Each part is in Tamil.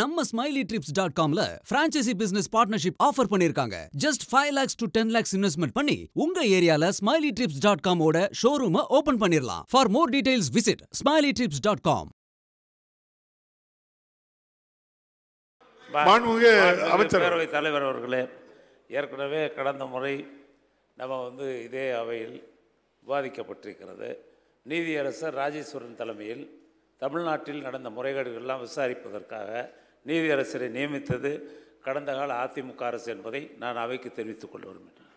நம்ம ஸ்மைலி ட்ரிப்ஸ் டாட் காம்ல பிரான்ச்சைசி பிசினஸ் பார்ட்னர்ஷிப் ஆஃபர் பண்ணிருக்காங்க. Just five lakhs to ten lakhs investment பண்ணி உங்க ஏரியால ஸ்மைலி ட்ரிப்ஸ் டாட் காமோட ஷோரூமை ஓபன் பண்ணிரலாம். For more details visit smiley trips dot com மாண்புமிகு அமைச்சர். தலைவர் அவர்களே ஏற்கனவே கடந்த முறை நம்ம வந்து இதே அவையில் விவாதிக்கப்பட்டிருக்கிறது. நீதியரசர் ராஜேஸ்வரன் தலைமையில் தமிழ்நாட்டில் நடந்த முறைகேடுகள்லாம் விசாரிப்பதற்காக நீதியரசரை நியமித்தது கடந்த கால அதிமுக அரசு என்பதை நான் அவைக்கு தெரிவித்துக் கொள்ள விரும்புகிறேன்.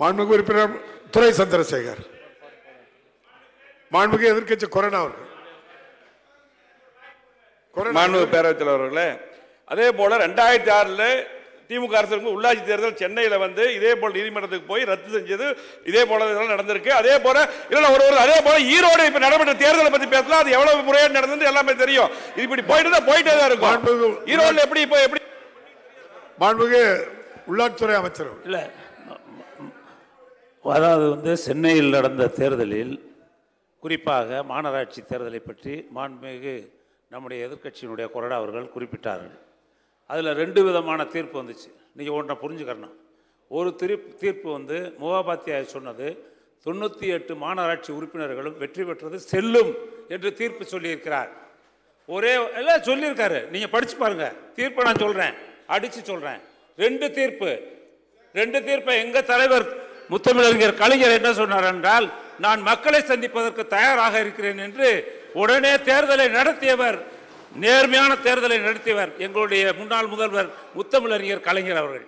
மாண்புமிகு உறுப்பினர் துரை சந்திரசேகர். மாண்புமிகு எதிர்க்கட்சி கொரோனா அவர்கள். கொரோனா மாண்பு பேரவைத் தலைவர்களே அதே போல ரெண்டாயிரத்தி ஆறுல திமுக அரசு உள்ளாட்சி தேர்தல் சென்னையில வந்து இதே போல நீதிமன்றத்துக்கு போய் ரத்து செஞ்சது. இதே போல இதெல்லாம் நடந்திருக்கு. அதே போல இல்ல ஒரு ஒரு அதே போல ஈரோடு இப்ப நடைபெற்ற தேர்தலை பத்தி பேசலாம் அது எவ்வளவு முறையா நடந்தது எல்லாமே தெரியும். இது இப்படி போயிட்டு தான் போயிட்டே தான் இருக்கும். ஈரோடுல எப்படி இப்போ எப்படி மாண்புமிகு உள்ளாட்சித்துறை அமைச்சர். இல்லை அதாவது வந்து சென்னையில் நடந்த தேர்தலில் குறிப்பாக மாநகராட்சி தேர்தலை பற்றி மாண்புமிகு நம்முடைய எதிர்க்கட்சியினுடைய கொறடா அவர்கள் குறிப்பிட்டார்கள். அதில் ரெண்டு விதமான தீர்ப்பு வந்துச்சு. நீங்கள் ஒன்றை புரிஞ்சுக்கரணும் ஒரு திருப் தீர்ப்பு வந்து முகாபாத்தியாய் சொன்னது தொண்ணூற்றி எட்டு மாநகராட்சி உறுப்பினர்களும் வெற்றி பெற்றது செல்லும் என்று தீர்ப்பு சொல்லியிருக்கிறார். ஒரே எல்லாம் சொல்லியிருக்காரு. நீங்கள் படித்து பாருங்கள் தீர்ப்பை நான் சொல்கிறேன் அடித்து சொல்கிறேன் ரெண்டு தீர்ப்பு. ரெண்டு தீர்ப்பை எங்கள் தலைவர் முத்தமிழறிஞர் கலைஞர் என்ன சொன்னார் என்றால் நான் மக்களை சந்திப்பதற்கு தயாராக இருக்கிறேன் என்று உடனே தேர்தலை நடத்தியவர் நேர்மையான தேர்தலை நடத்தியவர் எங்களுடைய முன்னாள் முதல்வர் முத்தமிழறிஞர் கலைஞர் அவர்கள்.